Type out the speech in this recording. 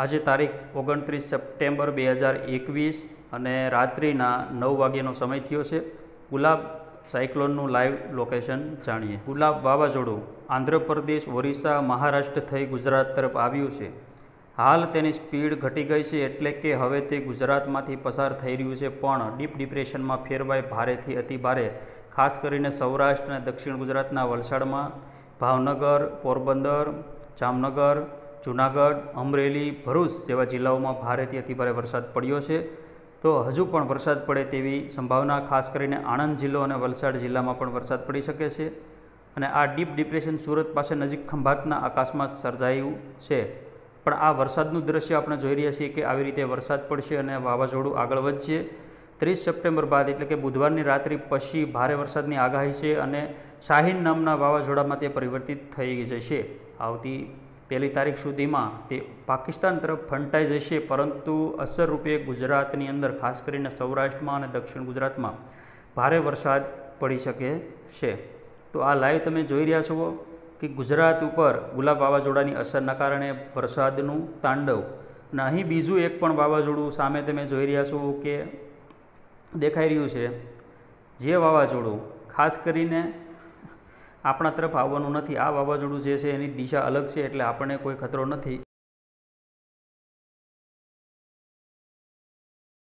આજે તારીખ ઓગણત્રીસ સપ્ટેમ્બર બે હજાર એકવીસ અને રાત્રિના નવ વાગ્યાનો સમય થયો છે. ગુલાબ સાયક્લોનનું લાઈવ લોકેશન જાણીએ. ગુલાબ વાવાઝોડું આંધ્રપ્રદેશ, ઓરિસ્સા, મહારાષ્ટ્ર થઈ ગુજરાત તરફ આવ્યું છે. હાલ તેની સ્પીડ ઘટી ગઈ છે એટલે કે હવે તે ગુજરાતમાંથી પસાર થઈ રહ્યું છે, પણ ડીપ ડિપ્રેશનમાં ફેરવાય ભારેથી અતિભારે. ખાસ કરીને સૌરાષ્ટ્ર અને દક્ષિણ ગુજરાતના વલસાડમાં ભાવનગર, પોરબંદર, જામનગર જુનાગઢ, અમરેલી, ભરૂચ જેવા જિલ્લાઓમાં ભારેથી અતિભારે વરસાદ પડ્યો છે. તો હજુ પણ વરસાદ પડે તેવી સંભાવના, ખાસ કરીને આણંદ જિલ્લો અને વલસાડ જિલ્લામાં પણ વરસાદ પડી શકે છે. અને આ ડીપ ડિપ્રેશન સુરત પાસે નજીક ખંભાતના આકાશમાં સર્જાયું છે. પણ આ વરસાદનું દ્રશ્ય આપણે જોઈ રહ્યા છીએ કે આવી રીતે વરસાદ પડશે અને વાવાઝોડું આગળ વધશે. ત્રીસ સપ્ટેમ્બર બાદ એટલે કે બુધવારની રાત્રિ પછી ભારે વરસાદની આગાહી છે અને શાહીન નામના વાવાઝોડામાં તે પરિવર્તિત થઈ જશે. આવતી પહેલી તારીખ સુધીમાં તે પાકિસ્તાન તરફ ફંટાઈ જશે, પરંતુ અસરરૂપે ગુજરાતની અંદર, ખાસ કરીને સૌરાષ્ટ્રમાં અને દક્ષિણ ગુજરાતમાં, ભારે વરસાદ પડી શકે છે. તો આ લાઈવ તમે જોઈ રહ્યા છો કે ગુજરાત ઉપર ગુલાબ વાવાઝોડાની અસરના કારણે વરસાદનું તાંડવ. અને અહીં બીજું એક પણ વાવાઝોડું સામે તમે જોઈ રહ્યા છો કે દેખાઈ રહ્યું છે. જે વાવાઝોડું, ખાસ કરીને આપણા તરફ આવવાનું નથી. આ વાવાઝોડું જે છે એની દિશા અલગ છે એટલે આપણને કોઈ ખતરો નથી.